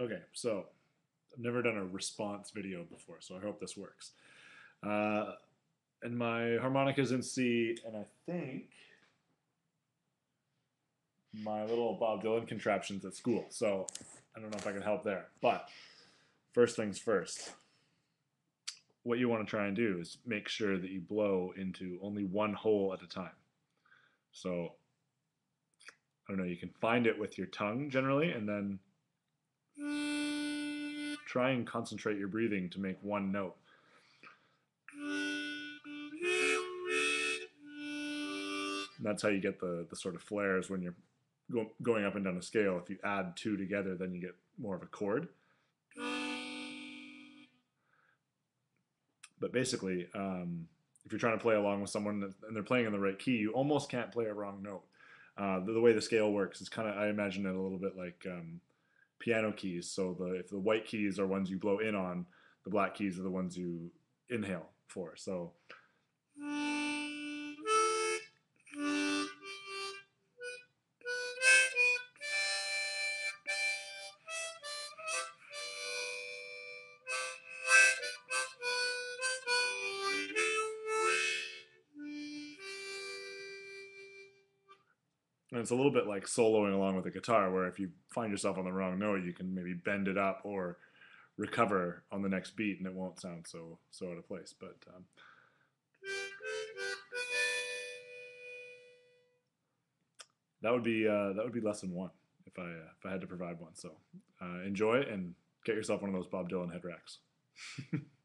Okay, so I've never done a response video before, so I hope this works. Uh, and my harmonica's in C, and I think my little Bob Dylan contraptions at school. So I don't know if I can help there. But first things first, what you want to try and do is make sure that you blow into only one hole at a time. So I don't know, you can find it with your tongue generally, and then try and concentrate your breathing to make one note. That's how you get the, the sort of flares when you're go, going up and down a scale. If you add two together, then you get more of a chord. But basically, um, if you're trying to play along with someone and they're playing in the right key, you almost can't play a wrong note. Uh, the, the, way the scale works is kind of I imagine it a little bit like um, piano keys. So the if the white keys are ones you blow in on, the black keys are the ones you inhale for. So. And it's a little bit like soloing along with a guitar, where if you find yourself on the wrong note, you can maybe bend it up or recover on the next beat, and it won't sound so so out of place. But um, that would be uh, that would be lesson one if I uh, if I had to provide one. So uh, enjoy and get yourself one of those Bob Dylan head racks.